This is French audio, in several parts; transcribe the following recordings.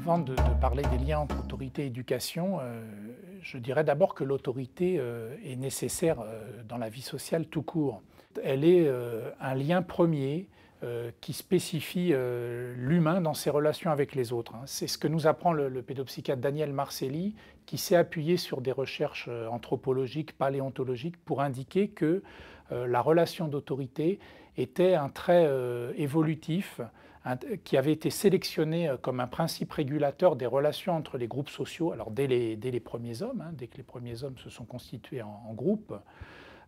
avant de, parler des liens entre autorité et éducation, euh, je dirais d'abord que l'autorité euh, est nécessaire euh, dans la vie sociale tout court. Elle est un lien premier qui spécifie l'humain dans ses relations avec les autres. Hein. C'est ce que nous apprend le, pédopsychiatre Daniel Marcelli, qui s'est appuyé sur des recherches anthropologiques, paléontologiques, pour indiquer que la relation d'autorité était un trait évolutif qui avait été sélectionné euh, comme un principe régulateur des relations entre les groupes sociaux, alors dès les, premiers hommes, hein, dès que les premiers hommes se sont constitués en, groupe,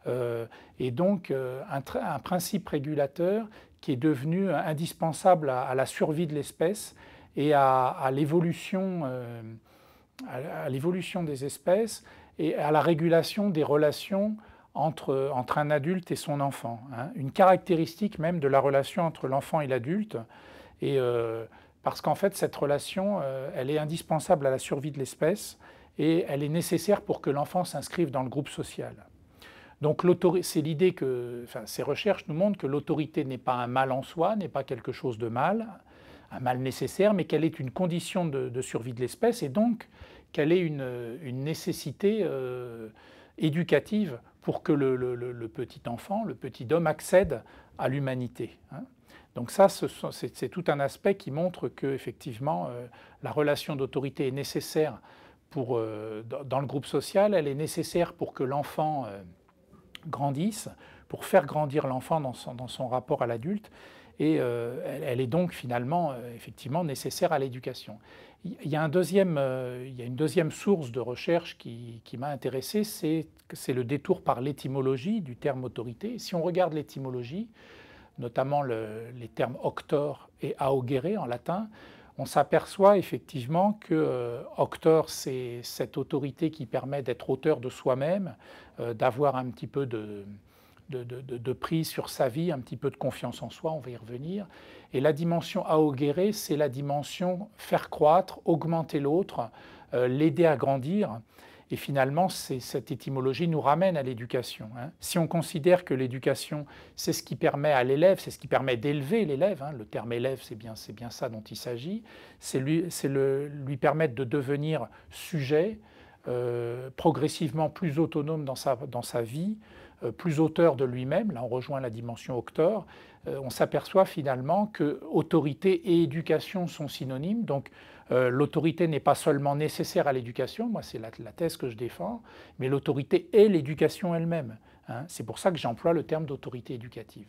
euh, et donc euh, un, principe régulateur qui est devenu indispensable à, la survie de l'espèce et à, l'évolution des espèces et à la régulation des relations entre, entre un adulte et son enfant. Hein. Une caractéristique même de la relation entre l'enfant et l'adulte. Et euh, parce qu'en fait, cette relation, euh, elle est indispensable à la survie de l'espèce et elle est nécessaire pour que l'enfant s'inscrive dans le groupe social. Donc c'est l'idée que ces recherches nous montrent que l'autorité n'est pas un mal en soi, n'est pas quelque chose de mal, un mal nécessaire, mais qu'elle est une condition de, survie de l'espèce et donc qu'elle est une, une nécessité euh, éducative pour que le, petit enfant, le petit homme accède à l'humanité. Hein. Donc ça, c'est tout un aspect qui montre que effectivement euh, la relation d'autorité est nécessaire pour, euh, dans le groupe social, elle est nécessaire pour que l'enfant euh, grandisse, pour faire grandir l'enfant dans son, dans son, rapport à l'adulte, et elle, est donc finalement effectivement nécessaire à l'éducation. Il y, a un deuxième, il y a une deuxième source de recherche qui, m'a intéressé, c'est le détour par l'étymologie du terme autorité. Si on regarde l'étymologie, notamment les termes octor et augere en latin, on s'aperçoit effectivement que euh, octor, c'est cette autorité qui permet d'être auteur de soi-même, euh, d'avoir un petit peu de, de, prise sur sa vie, un petit peu de confiance en soi, on va y revenir. Et la dimension augere, c'est la dimension faire croître, augmenter l'autre, euh, l'aider à grandir. Et finalement, cette étymologie nous ramène à l'éducation. Hein. Si on considère que l'éducation, c'est ce qui permet à l'élève, c'est ce qui permet d'élever l'élève, hein, le terme élève, c'est bien, bien ça dont il s'agit, c'est lui, permettre de devenir sujet, euh, progressivement plus autonome dans sa, dans sa vie, plus auteur de lui-même, là on rejoint la dimension octor, euh, on s'aperçoit finalement que autorité et éducation sont synonymes, donc l'autorité n'est pas seulement nécessaire à l'éducation, moi c'est la, thèse que je défends, mais l'autorité est l'éducation elle-même. Hein. C'est pour ça que j'emploie le terme d'autorité éducative.